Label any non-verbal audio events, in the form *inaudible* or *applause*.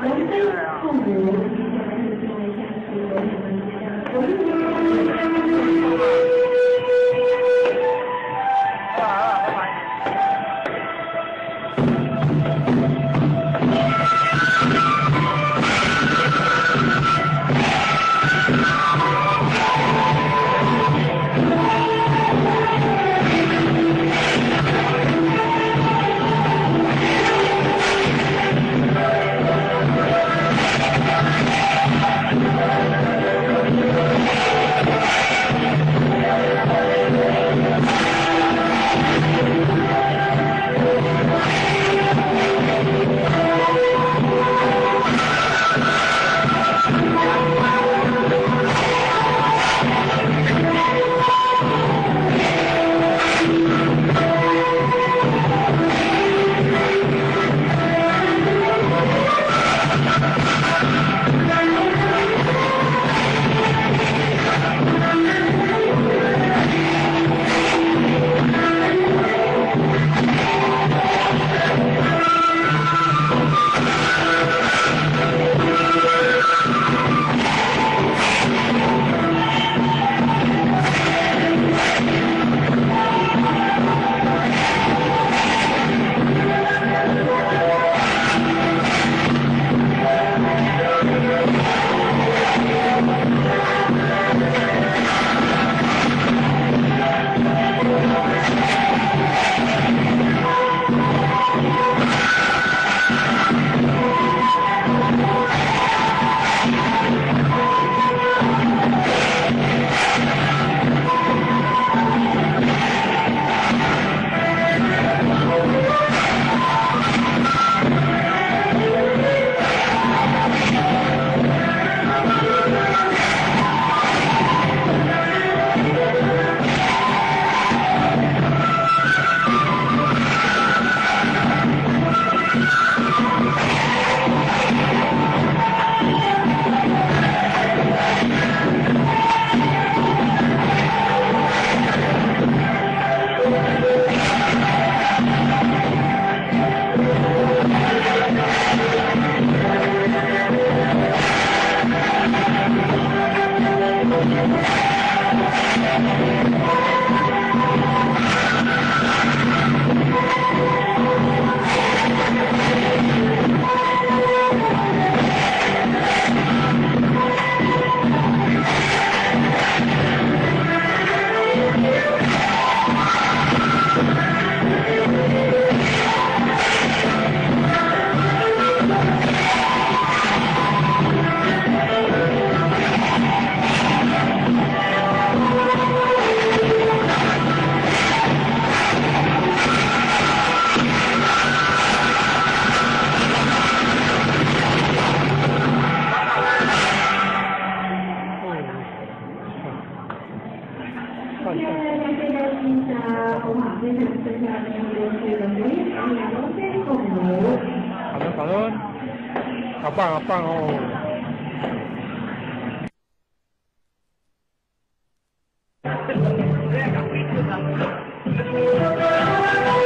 我们跟父母我们 I'm sorry. Salud, salud. Apang, oh. Thank *laughs* you.